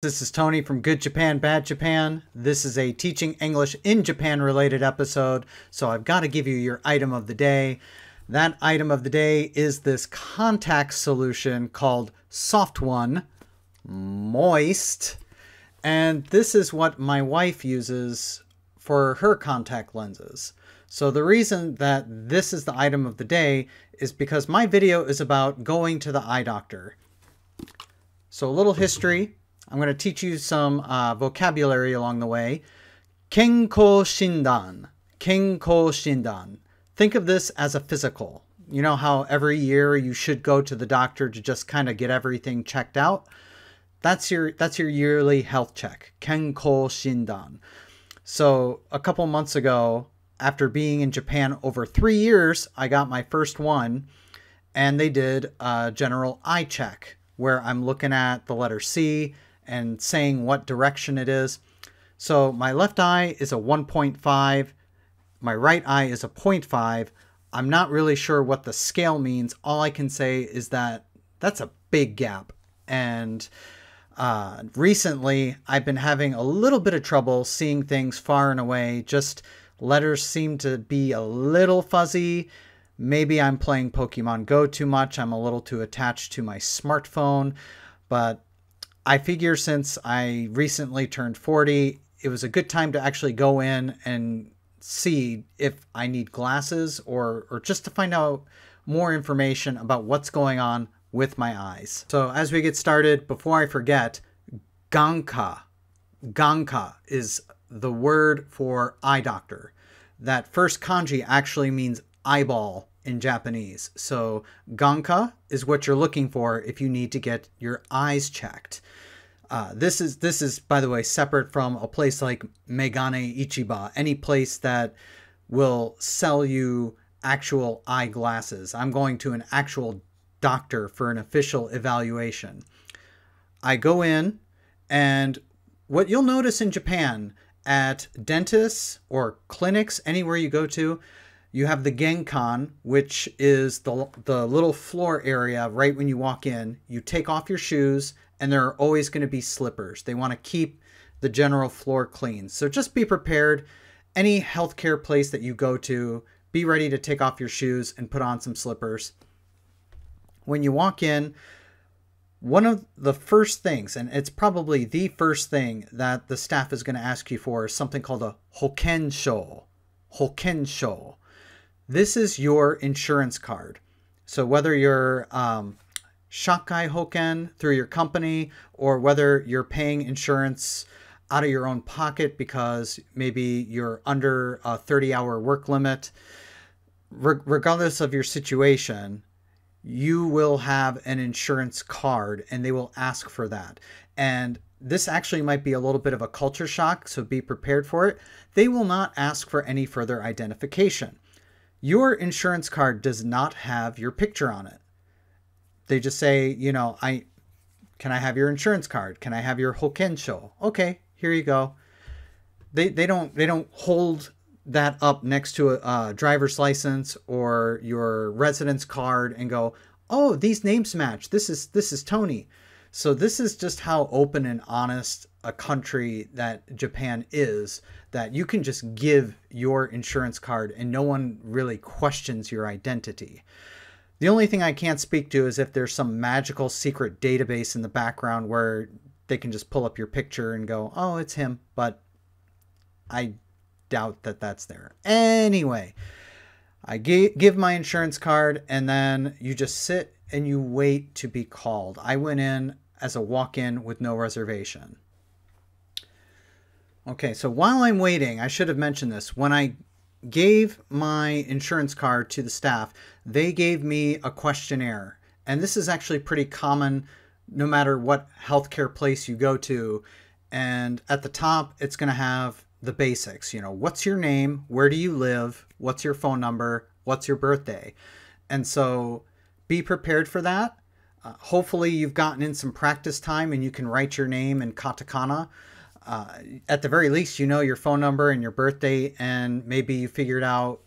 This is Tony from Good Japan, Bad Japan. This is a teaching English in Japan related episode, so I've got to give you your item of the day. That item of the day is this contact solution called Soft One Moist. And this is what my wife uses for her contact lenses. So the reason that this is the item of the day is because my video is about going to the eye doctor. So a little history I'm going to teach you some uh, vocabulary along the way. Kenko Shindan. Kenko Shindan. Think of this as a physical. You know how every year you should go to the doctor to just kind of get everything checked out? That's your that's your yearly health check. Kenko Shindan. So, a couple months ago, after being in Japan over 3 years, I got my first one and they did a general eye check where I'm looking at the letter C and saying what direction it is. So my left eye is a 1.5, my right eye is a 0.5. I'm not really sure what the scale means. All I can say is that that's a big gap. And uh, recently, I've been having a little bit of trouble seeing things far and away. Just letters seem to be a little fuzzy. Maybe I'm playing Pokemon Go too much. I'm a little too attached to my smartphone. But I figure since I recently turned 40, it was a good time to actually go in and see if I need glasses or, or just to find out more information about what's going on with my eyes. So as we get started, before I forget, Ganka. Ganka is the word for eye doctor. That first kanji actually means eyeball in Japanese. So Ganka is what you're looking for if you need to get your eyes checked. Uh, this is this is by the way separate from a place like Megane Ichiba, any place that will sell you actual eyeglasses. I'm going to an actual doctor for an official evaluation. I go in and what you'll notice in Japan at dentists or clinics anywhere you go to, you have the genkan, which is the the little floor area right when you walk in. You take off your shoes and there are always going to be slippers. They want to keep the general floor clean. So just be prepared. Any healthcare place that you go to, be ready to take off your shoes and put on some slippers. When you walk in, one of the first things, and it's probably the first thing that the staff is going to ask you for, is something called a hokensho. Hokensho. This is your insurance card. So whether you're um, Shakai Hoken through your company or whether you're paying insurance out of your own pocket because maybe you're under a 30 hour work limit. Re- regardless of your situation, you will have an insurance card and they will ask for that. And this actually might be a little bit of a culture shock, so be prepared for it. They will not ask for any further identification. Your insurance card does not have your picture on it. They just say, you know, I can I have your insurance card? Can I have your hokensho? Okay, here you go. They they don't they don't hold that up next to a, a driver's license or your residence card and go, "Oh, these names match. This is this is Tony." So this is just how open and honest a country that Japan is that you can just give your insurance card and no one really questions your identity. The only thing I can't speak to is if there's some magical secret database in the background where they can just pull up your picture and go, oh, it's him. But I doubt that that's there. Anyway, I give my insurance card and then you just sit and you wait to be called. I went in as a walk in with no reservation. Okay, so while I'm waiting, I should have mentioned this. When I gave my insurance card to the staff, they gave me a questionnaire. And this is actually pretty common no matter what healthcare place you go to. And at the top, it's going to have the basics. You know, what's your name? Where do you live? What's your phone number? What's your birthday? And so be prepared for that. Uh, hopefully, you've gotten in some practice time and you can write your name in katakana uh, at the very least, you know your phone number and your birthday, and maybe you figured out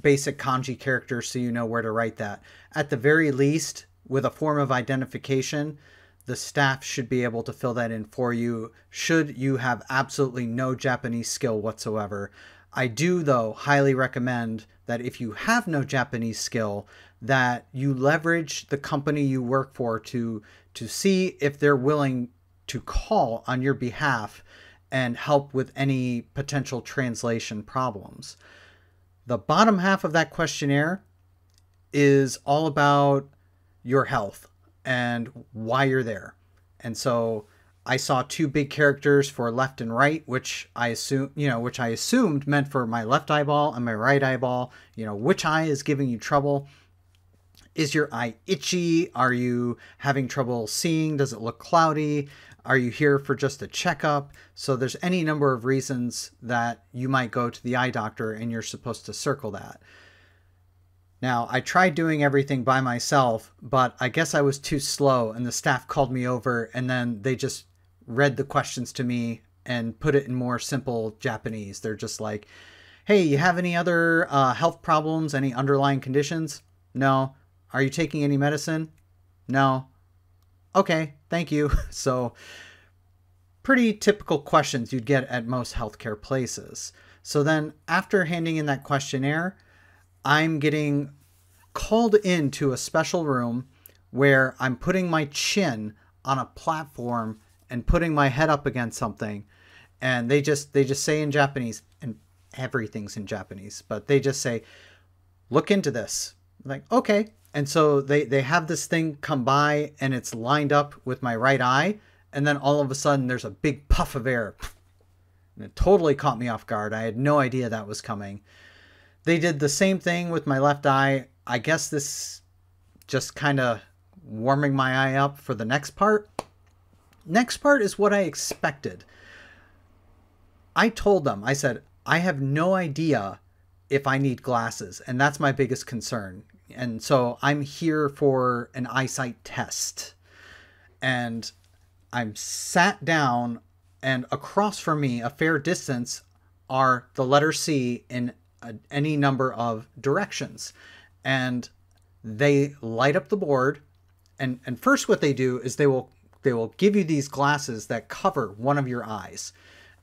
basic kanji characters so you know where to write that. At the very least, with a form of identification, the staff should be able to fill that in for you should you have absolutely no Japanese skill whatsoever. I do though highly recommend that if you have no Japanese skill that you leverage the company you work for to to see if they're willing to call on your behalf and help with any potential translation problems. The bottom half of that questionnaire is all about your health and why you're there. And so I saw two big characters for left and right, which I assume, you know, which I assumed meant for my left eyeball and my right eyeball. You know, which eye is giving you trouble? Is your eye itchy? Are you having trouble seeing? Does it look cloudy? Are you here for just a checkup? So there's any number of reasons that you might go to the eye doctor and you're supposed to circle that. Now, I tried doing everything by myself, but I guess I was too slow and the staff called me over and then they just read the questions to me and put it in more simple Japanese. They're just like, hey, you have any other uh, health problems, any underlying conditions? No. Are you taking any medicine? No. Okay, thank you. So, pretty typical questions you'd get at most healthcare places. So then, after handing in that questionnaire, I'm getting called into a special room where I'm putting my chin on a platform and putting my head up against something and they just they just say in Japanese and everything's in Japanese but they just say look into this I'm like okay and so they they have this thing come by and it's lined up with my right eye. And then all of a sudden there's a big puff of air. And it totally caught me off guard. I had no idea that was coming. They did the same thing with my left eye. I guess this just kind of warming my eye up for the next part. Next part is what I expected. I told them, I said, I have no idea if I need glasses, and that's my biggest concern. And so I'm here for an eyesight test. And I'm sat down, and across from me, a fair distance, are the letter C in any number of directions. And they light up the board. And, and first, what they do is they will they will give you these glasses that cover one of your eyes.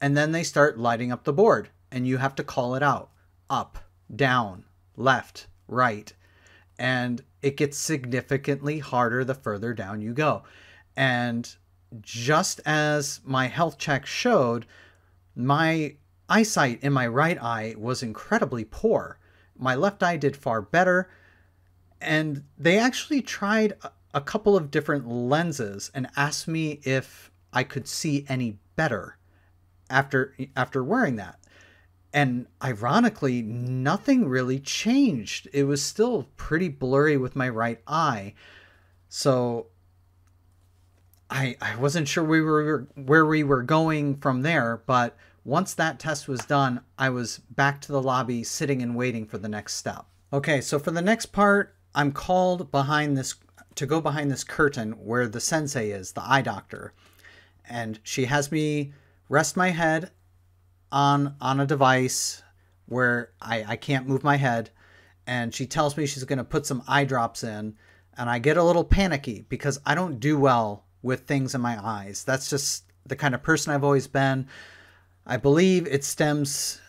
And then they start lighting up the board, and you have to call it out up, down, left, right. And it gets significantly harder the further down you go. And just as my health check showed, my eyesight in my right eye was incredibly poor. My left eye did far better. And they actually tried a couple of different lenses and asked me if I could see any better after after wearing that. And ironically, nothing really changed. It was still pretty blurry with my right eye. So I I wasn't sure we were where we were going from there, but once that test was done, I was back to the lobby sitting and waiting for the next step. Okay, so for the next part, I'm called behind this to go behind this curtain where the sensei is, the eye doctor. And she has me rest my head on on a device where I, I can't move my head. And she tells me she's going to put some eye drops in. And I get a little panicky because I don't do well with things in my eyes. That's just the kind of person I've always been. I believe it stems,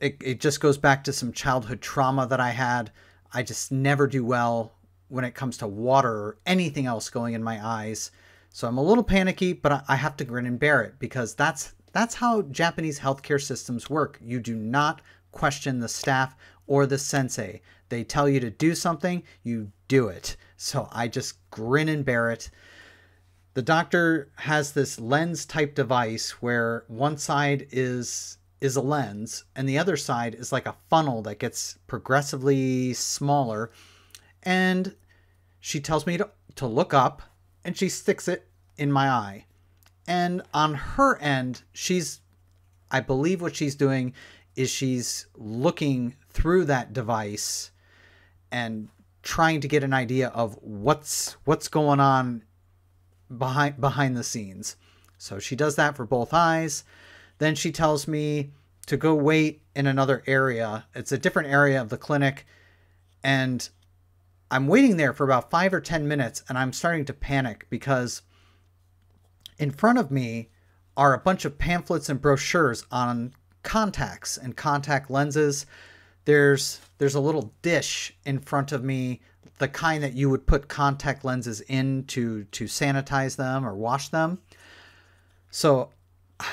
it, it just goes back to some childhood trauma that I had. I just never do well when it comes to water or anything else going in my eyes. So I'm a little panicky, but I have to grin and bear it because that's that's how Japanese healthcare systems work. You do not question the staff or the sensei. They tell you to do something, you do it. So I just grin and bear it. The doctor has this lens type device where one side is is a lens and the other side is like a funnel that gets progressively smaller and she tells me to, to look up and she sticks it in my eye. And on her end, she's, I believe what she's doing is she's looking through that device and trying to get an idea of what's what's going on behind behind the scenes. So she does that for both eyes. Then she tells me to go wait in another area. It's a different area of the clinic and I'm waiting there for about five or 10 minutes and I'm starting to panic because in front of me are a bunch of pamphlets and brochures on contacts and contact lenses. There's there's a little dish in front of me, the kind that you would put contact lenses in to to sanitize them or wash them. So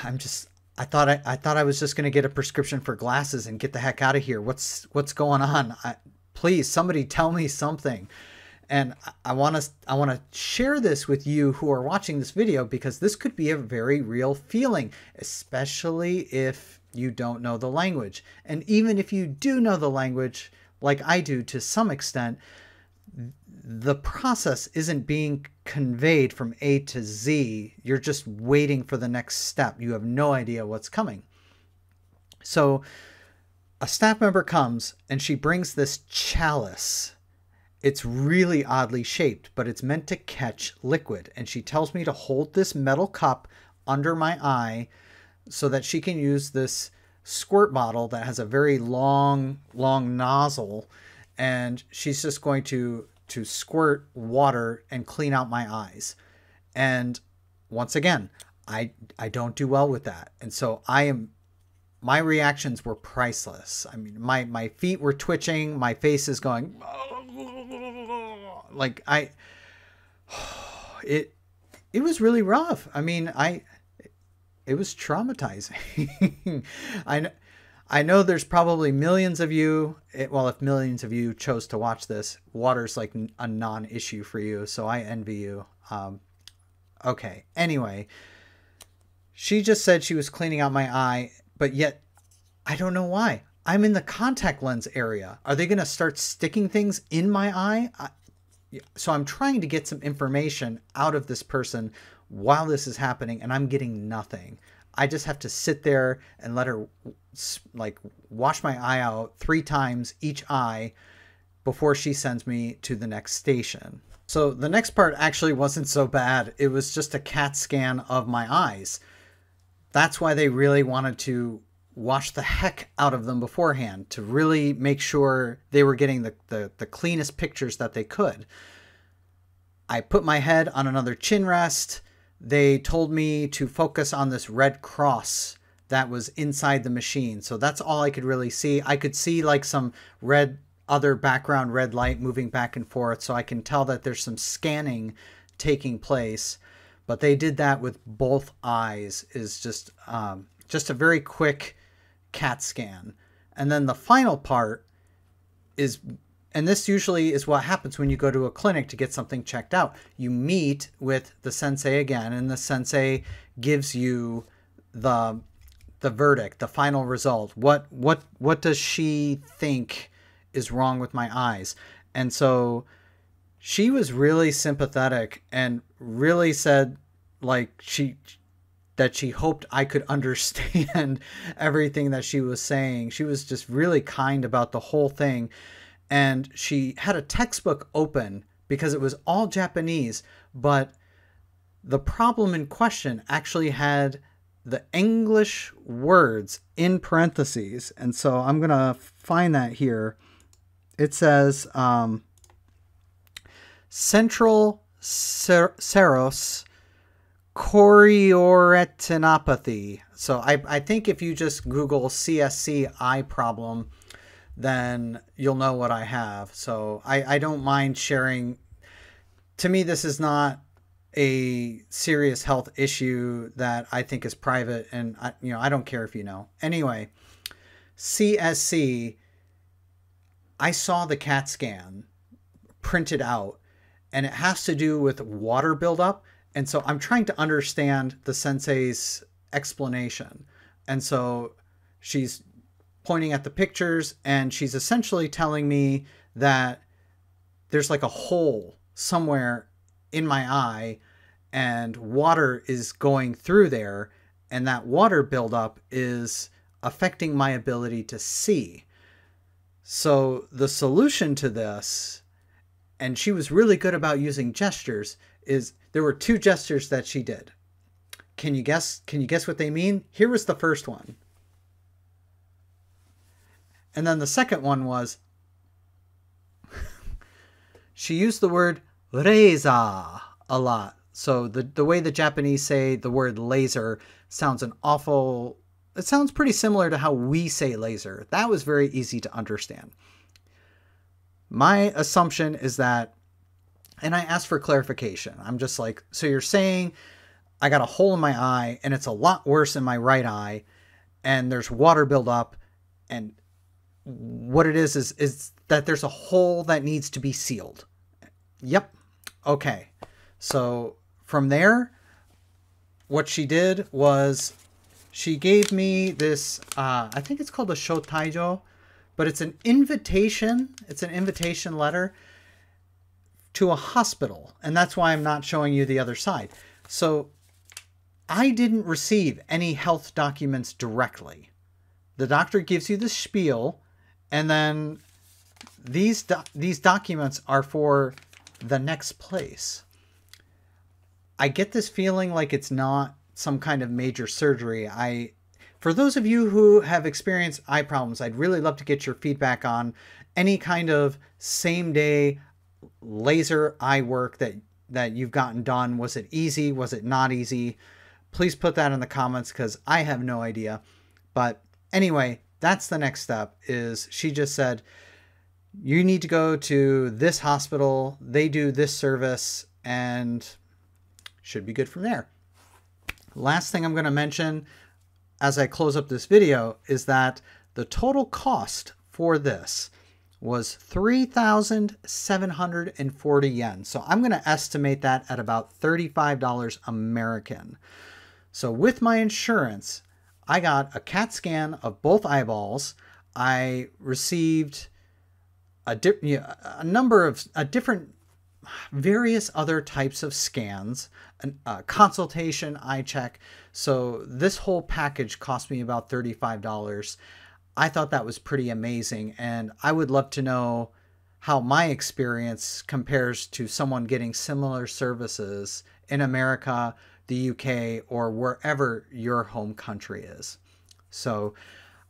I'm just I thought I, I thought I was just going to get a prescription for glasses and get the heck out of here. What's what's going on? I, please somebody tell me something and I want to I want to share this with you who are watching this video because this could be a very real feeling, especially if you don't know the language. And even if you do know the language, like I do to some extent, the process isn't being conveyed from A to Z. You're just waiting for the next step. You have no idea what's coming. So a staff member comes and she brings this chalice it's really oddly shaped, but it's meant to catch liquid. And she tells me to hold this metal cup under my eye so that she can use this squirt bottle that has a very long, long nozzle. And she's just going to to squirt water and clean out my eyes. And once again, I I don't do well with that. And so I am my reactions were priceless. I mean, my my feet were twitching, my face is going oh, like I it it was really rough. I mean, I it was traumatizing. I I know there's probably millions of you. It, well, if millions of you chose to watch this, water's like a non-issue for you. So I envy you. Um, okay. Anyway, she just said she was cleaning out my eye, but yet I don't know why. I'm in the contact lens area. Are they going to start sticking things in my eye? I, so I'm trying to get some information out of this person while this is happening and I'm getting nothing. I just have to sit there and let her like wash my eye out 3 times each eye before she sends me to the next station. So the next part actually wasn't so bad. It was just a CAT scan of my eyes. That's why they really wanted to wash the heck out of them beforehand to really make sure they were getting the, the, the cleanest pictures that they could. I put my head on another chin rest. They told me to focus on this red cross that was inside the machine. So that's all I could really see. I could see like some red, other background red light moving back and forth. So I can tell that there's some scanning taking place. But they did that with both eyes is just, um, just a very quick CAT scan. And then the final part is, and this usually is what happens when you go to a clinic to get something checked out. You meet with the sensei again, and the sensei gives you the the verdict, the final result. What what what does she think is wrong with my eyes? And so she was really sympathetic and really said like she that she hoped I could understand everything that she was saying. She was just really kind about the whole thing. And she had a textbook open because it was all Japanese, but the problem in question actually had the English words in parentheses. And so I'm going to find that here. It says um, Central Serous chorioretinopathy. So I, I think if you just Google CSC eye problem, then you'll know what I have. So I, I don't mind sharing. To me, this is not a serious health issue that I think is private, and I, you know I don't care if you know. Anyway, CSC. I saw the CAT scan printed out, and it has to do with water buildup and so I'm trying to understand the sensei's explanation. And so she's pointing at the pictures and she's essentially telling me that there's like a hole somewhere in my eye and water is going through there and that water buildup is affecting my ability to see. So the solution to this, and she was really good about using gestures, is there were two gestures that she did. Can you guess? Can you guess what they mean? Here was the first one. And then the second one was she used the word reza a lot. So the the way the Japanese say the word laser sounds an awful it sounds pretty similar to how we say laser. That was very easy to understand. My assumption is that and I asked for clarification. I'm just like, so you're saying I got a hole in my eye and it's a lot worse in my right eye and there's water buildup and what it is is is that there's a hole that needs to be sealed. Yep. Okay. So from there, what she did was she gave me this, uh, I think it's called a shotaijo, but it's an invitation. It's an invitation letter to a hospital. And that's why I'm not showing you the other side. So I didn't receive any health documents directly. The doctor gives you the spiel, and then these do- these documents are for the next place. I get this feeling like it's not some kind of major surgery. I for those of you who have experienced eye problems, I'd really love to get your feedback on any kind of same day laser eye work that that you've gotten done. Was it easy? Was it not easy? Please put that in the comments cuz I have no idea. But anyway, that's the next step is she just said you need to go to this hospital. They do this service and should be good from there. Last thing I'm going to mention as I close up this video is that the total cost for this was 3,740 yen. So I'm going to estimate that at about $35 American. So with my insurance, I got a CAT scan of both eyeballs. I received a, a number of a different various other types of scans, a consultation, eye check. So this whole package cost me about $35. I thought that was pretty amazing. And I would love to know how my experience compares to someone getting similar services in America, the UK, or wherever your home country is. So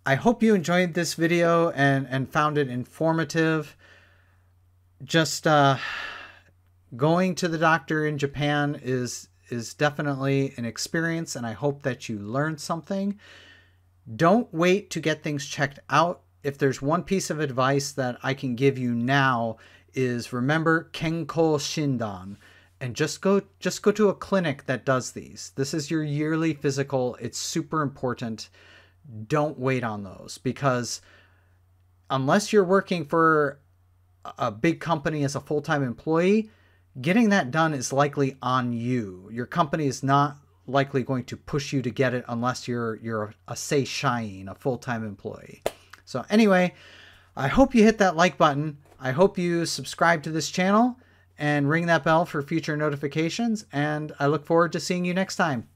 I hope you enjoyed this video and, and found it informative. Just uh, going to the doctor in Japan is is definitely an experience and I hope that you learned something. Don't wait to get things checked out. If there's one piece of advice that I can give you now is remember Kenko Shindan and just go just go to a clinic that does these. This is your yearly physical. It's super important. Don't wait on those because unless you're working for a big company as a full-time employee, getting that done is likely on you. Your company is not likely going to push you to get it unless you're you're a, say seishain, a full-time employee. So anyway, I hope you hit that like button. I hope you subscribe to this channel and ring that bell for future notifications and I look forward to seeing you next time.